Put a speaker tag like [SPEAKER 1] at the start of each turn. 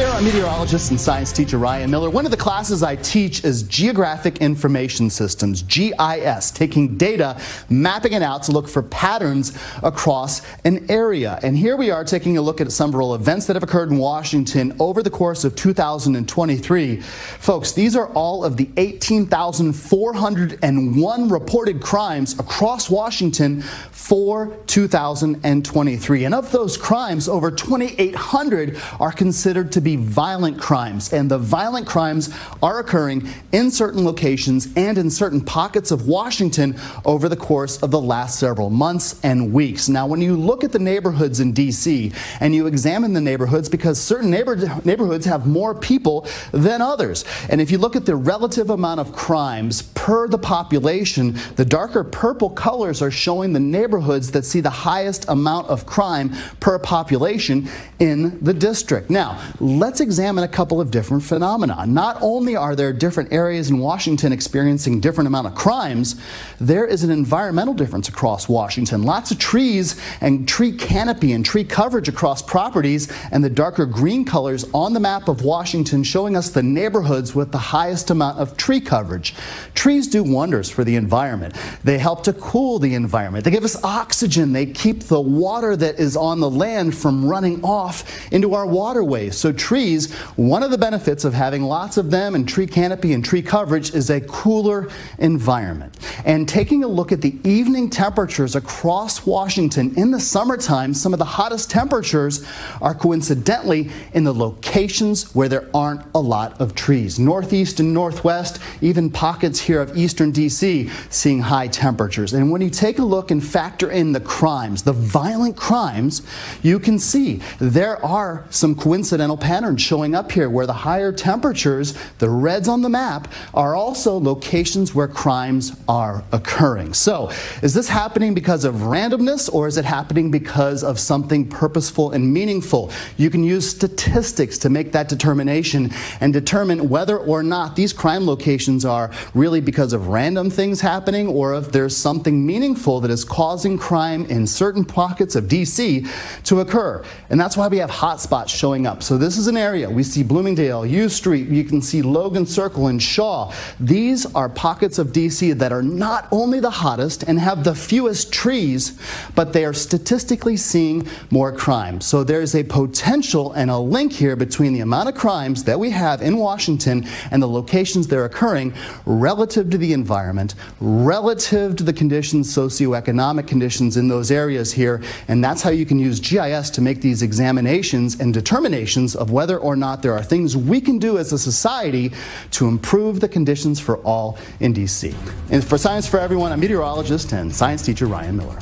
[SPEAKER 1] there, I'm meteorologist and science teacher Ryan Miller. One of the classes I teach is Geographic Information Systems, GIS, taking data, mapping it out to look for patterns across an area. And here we are taking a look at some several events that have occurred in Washington over the course of 2023. Folks, these are all of the 18,401 reported crimes across Washington for 2023. And of those crimes, over 2,800 are considered to be violent crimes. And the violent crimes are occurring in certain locations and in certain pockets of Washington over the course of the last several months and weeks. Now, when you look at the neighborhoods in D.C. and you examine the neighborhoods, because certain neighbor neighborhoods have more people than others. And if you look at the relative amount of crimes per the population, the darker purple colors are showing the neighborhoods that see the highest amount of crime per population in the district. Now, let's examine a couple of different phenomena. Not only are there different areas in Washington experiencing different amount of crimes, there is an environmental difference across Washington. Lots of trees and tree canopy and tree coverage across properties and the darker green colors on the map of Washington showing us the neighborhoods with the highest amount of tree coverage. Trees do wonders for the environment. They help to cool the environment. They give us oxygen. They keep the water that is on the land from running off into our waterways. So trees, one of the benefits of having lots of them and tree canopy and tree coverage is a cooler environment. And taking a look at the evening temperatures across Washington in the summertime, some of the hottest temperatures are coincidentally in the locations where there aren't a lot of trees. Northeast and northwest, even pockets here of eastern DC seeing high temperatures. And when you take a look and factor in the crimes, the violent crimes, you can see there are some coincidental patterns showing up here where the higher temperatures, the reds on the map, are also locations where crimes are occurring. So, is this happening because of randomness or is it happening because of something purposeful and meaningful? You can use statistics to make that determination and determine whether or not these crime locations are really because of random things happening or if there's something meaningful that is causing causing crime in certain pockets of DC to occur. And that's why we have hotspots showing up. So this is an area. We see Bloomingdale, U Street, you can see Logan Circle and Shaw. These are pockets of DC that are not only the hottest and have the fewest trees, but they are statistically seeing more crime. So there's a potential and a link here between the amount of crimes that we have in Washington and the locations they're occurring relative to the environment, relative to the conditions, socioeconomic conditions in those areas here, and that's how you can use GIS to make these examinations and determinations of whether or not there are things we can do as a society to improve the conditions for all in DC. And Science for Everyone, I'm meteorologist and science teacher Ryan Miller.